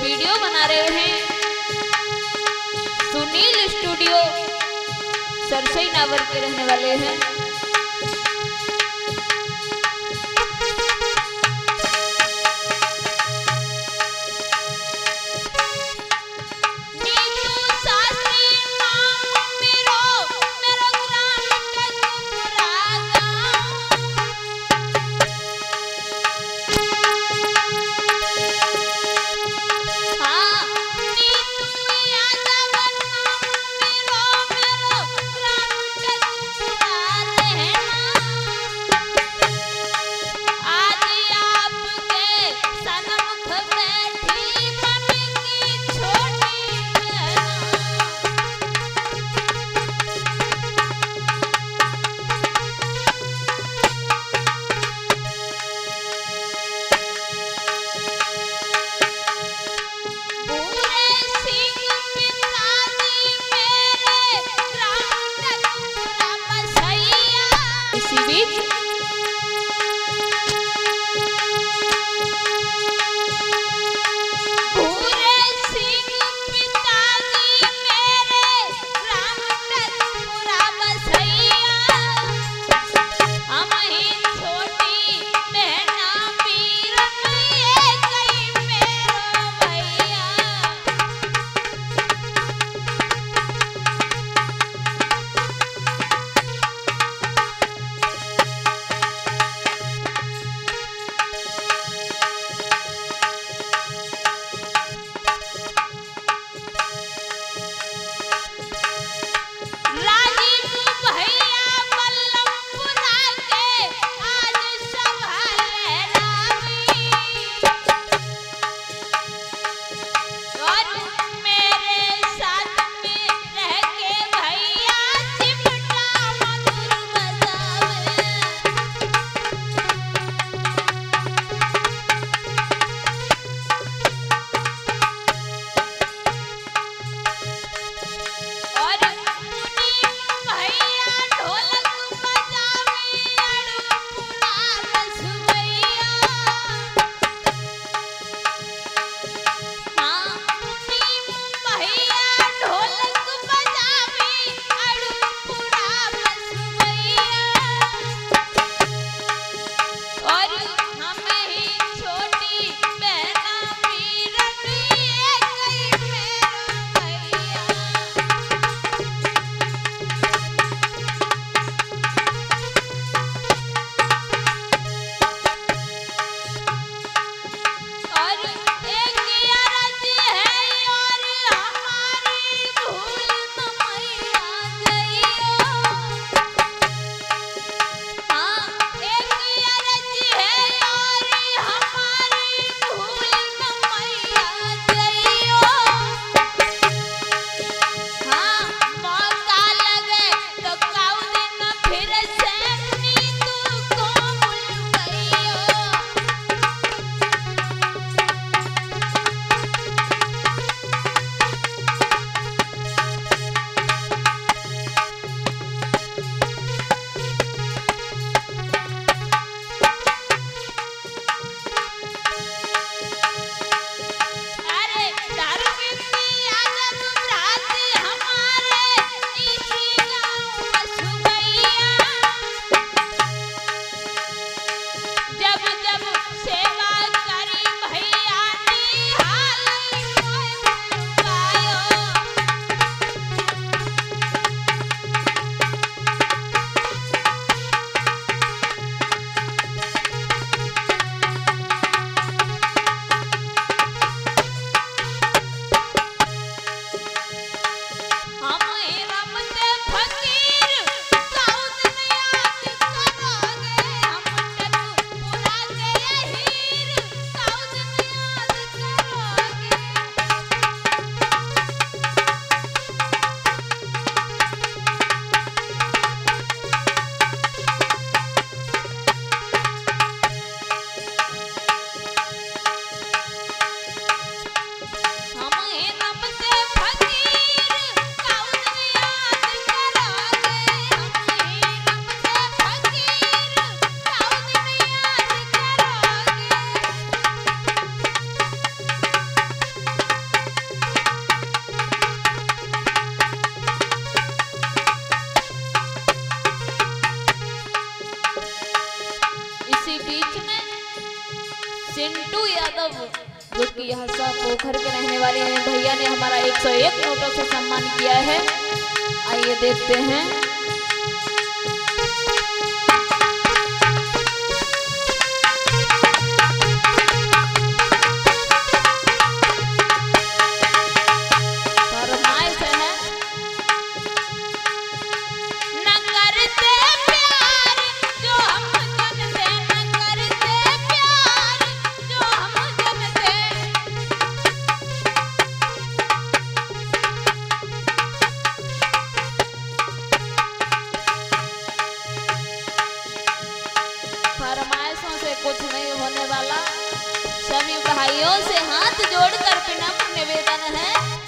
Video बना रहे हैं। सुनील स्टूडियो सरसई नावर के रहने वाले हैं। पोखर के रहने वाले हैं। भैया ने हमारा 101 नोटों से सम्मान किया है। आइए देखते हैं। फरमाइशों से कुछ नहीं होने वाला। सभी भाइयों से हाथ जोड़कर विनम्र निवेदन है।